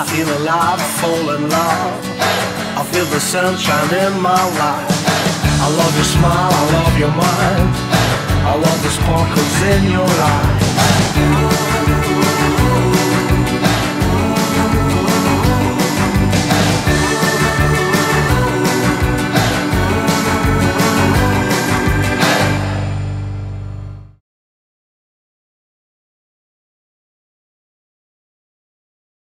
I feel alive, fall in love. I feel the sunshine in my life. I love your smile, I love your mind. I love the sparkles in your eyes.